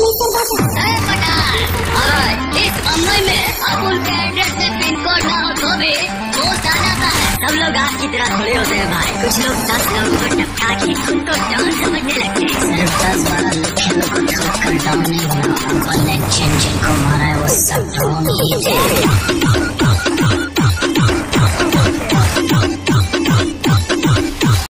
अरे पठान, इस मुंबई में अमूल के एड्रेस से पिन कोड ना हो तो भी पोस्ट आ जाता है सब लोग आपकी तरह थोड़े होते हैं भाई कुछ लोग दस लोगों को टपका के उनको डॉन समझने लगते हैं सिर्फ़ दस बारह लड़के लोगों को ठोक कर डॉन नहीं होना अंकल ने जिन जिनको मारा है वो सब डॉन ही थे